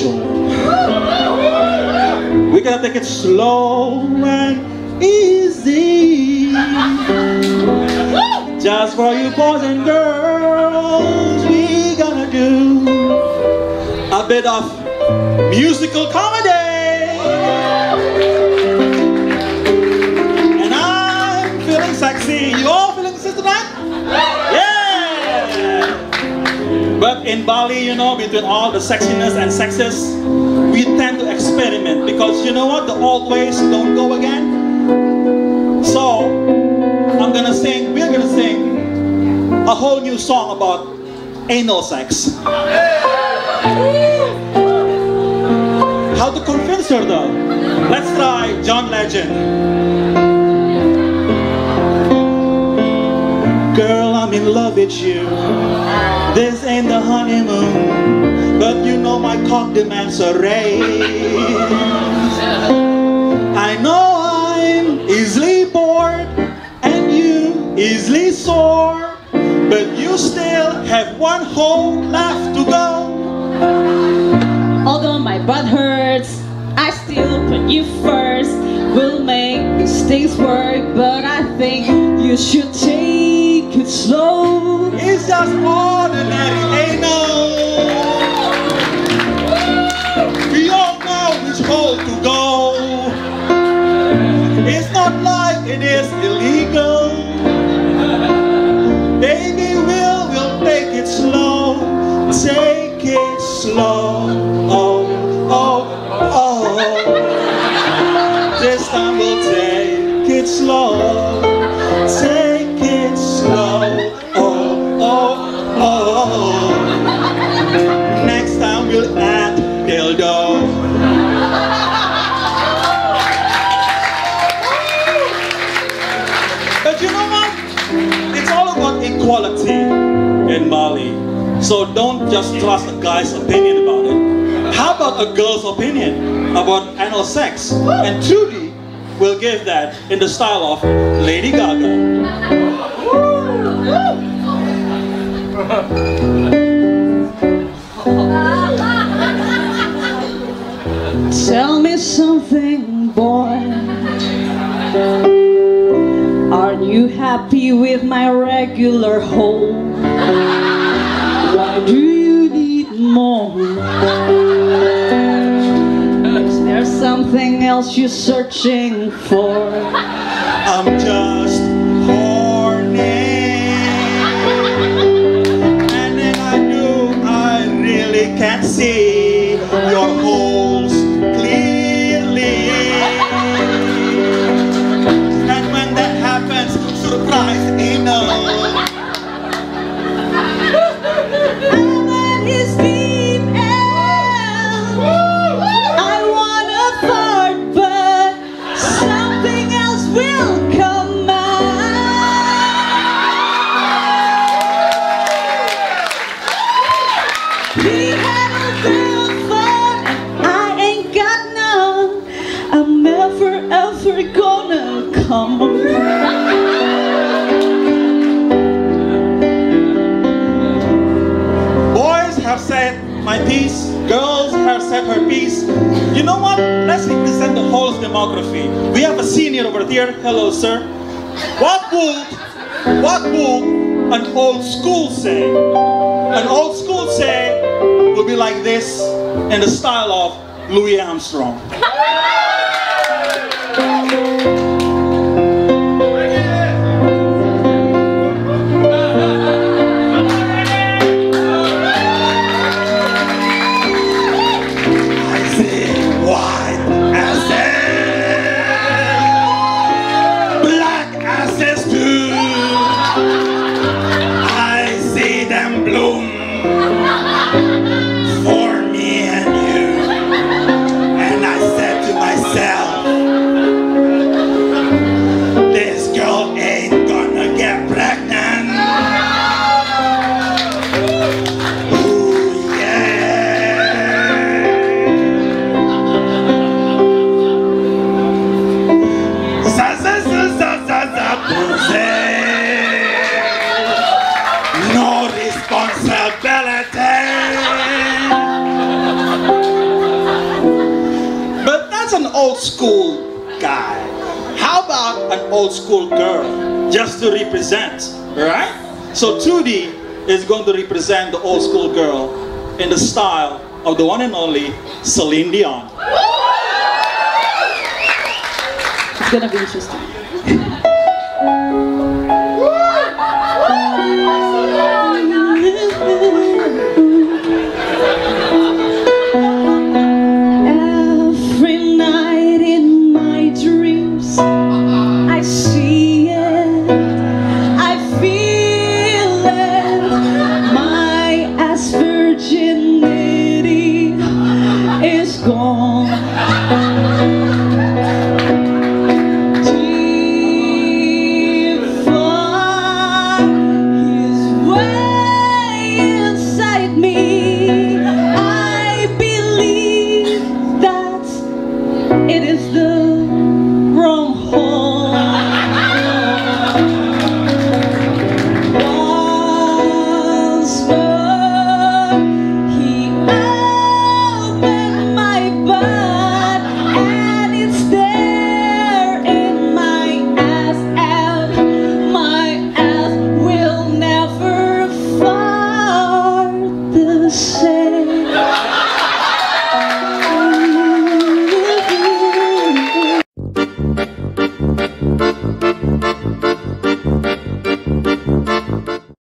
special. We're gonna take it slow and easy. Just for you boys and girls, we gonna do a bit of musical comedy. In Bali, you know, between all the sexiness and sexes, we tend to experiment because you know what? The old ways don't go again. So, I'm gonna sing, we're gonna sing a whole new song about anal sex. How to convince her though? Let's try John Legend. In love with you. This ain't the honeymoon, but you know my cock demands a raise. I know I'm easily bored and you easily sore, but you still have one hole left to go. Although my butt hurts, I still put you first. We'll make these things work, but I think you should it slow. It's about equality in Bali. So don't just trust a guy's opinion about it. How about a girl's opinion about anal sex? And Truedy will give that in the style of Lady Gaga. Tell me something, boy. Aren't you happy with my regular hole? Why do you need more? Is there something else you're searching for? I'm just horny. And then I do, I really can't see demography. We have a senior over here. Hello, sir. What would, what would an old school say? An old school say would be like this in the style of Louis Armstrong. I see responsibility. but that's an old school guy. How about an old school girl just to represent, right? So Truedy is going to represent the old school girl in the style of the one and only Celine Dion. It's gonna be interesting.